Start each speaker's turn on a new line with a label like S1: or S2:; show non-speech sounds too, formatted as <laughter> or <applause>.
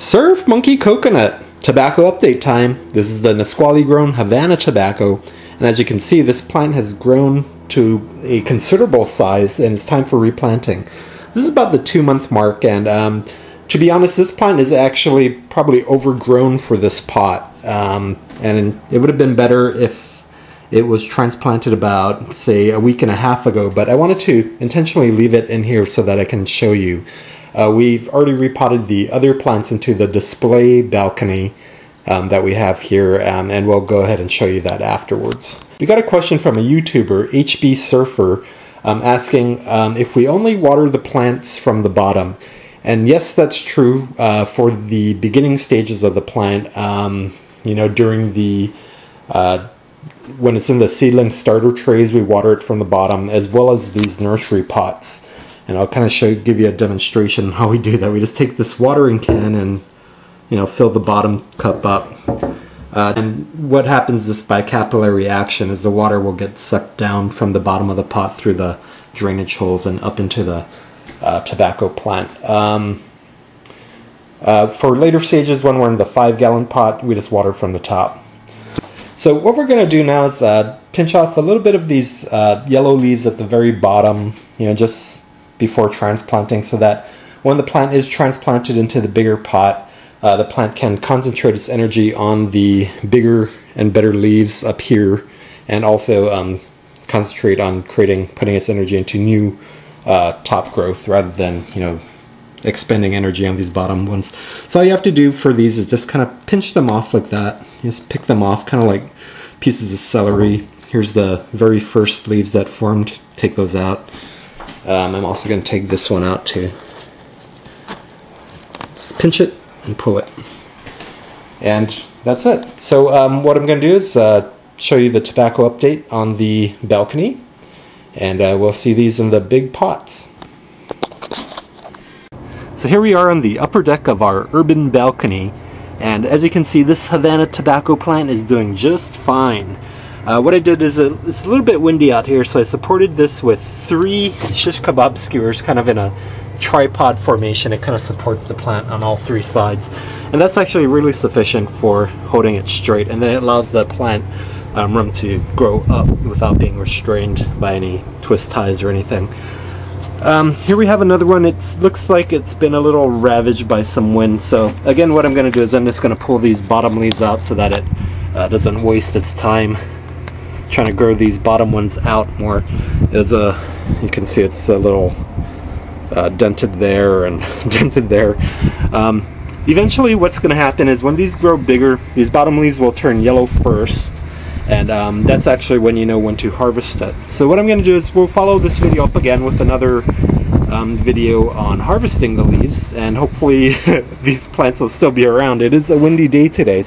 S1: Surf Monkey Coconut Tobacco Update Time. This is the Nisqually grown Havana tobacco. And as you can see, this plant has grown to a considerable size and it's time for replanting. This is about the two month mark and um, to be honest, this plant is actually probably overgrown for this pot. Um, and it would have been better if it was transplanted about, say, a week and a half ago, but I wanted to intentionally leave it in here so that I can show you. Uh, we've already repotted the other plants into the display balcony um, that we have here, um, and we'll go ahead and show you that afterwards. We got a question from a YouTuber, HB Surfer, um, asking um, if we only water the plants from the bottom. And yes, that's true uh, for the beginning stages of the plant. Um, you know, during the uh, when it's in the seedling starter trays, we water it from the bottom, as well as these nursery pots and I'll kind of show give you a demonstration how we do that. We just take this watering can and you know fill the bottom cup up. Uh, and what happens this by capillary action is the water will get sucked down from the bottom of the pot through the drainage holes and up into the uh, tobacco plant. Um, uh, for later stages, when we're in the five gallon pot, we just water from the top. So what we're going to do now is uh, pinch off a little bit of these uh, yellow leaves at the very bottom, you know, just before transplanting so that when the plant is transplanted into the bigger pot, uh, the plant can concentrate its energy on the bigger and better leaves up here and also um, concentrate on creating, putting its energy into new uh, top growth rather than, you know, expending energy on these bottom ones. So all you have to do for these is just kind of pinch them off like that. just pick them off kind of like pieces of celery. Here's the very first leaves that formed. Take those out. Um, I'm also going to take this one out too. Just pinch it and pull it. And that's it. So um, what I'm going to do is uh, show you the tobacco update on the balcony. And uh, we'll see these in the big pots. So here we are on the upper deck of our urban balcony. And as you can see, this Havana tobacco plant is doing just fine. Uh, what I did is a, it's a little bit windy out here, so I supported this with three shish kebab skewers kind of in a tripod formation. It kind of supports the plant on all three sides. And that's actually really sufficient for holding it straight. And then it allows the plant um, room to grow up without being restrained by any twist ties or anything. Um, here we have another one. It looks like it's been a little ravaged by some wind. So again, what I'm going to do is I'm just going to pull these bottom leaves out so that it uh, doesn't waste its time trying to grow these bottom ones out more. Is a you can see it's a little uh, dented there and <laughs> dented there. Um, eventually what's going to happen is when these grow bigger these bottom leaves will turn yellow first. And um, that's actually when you know when to harvest it. So what I'm going to do is we'll follow this video up again with another um, video on harvesting the leaves. And hopefully <laughs> these plants will still be around. It is a windy day today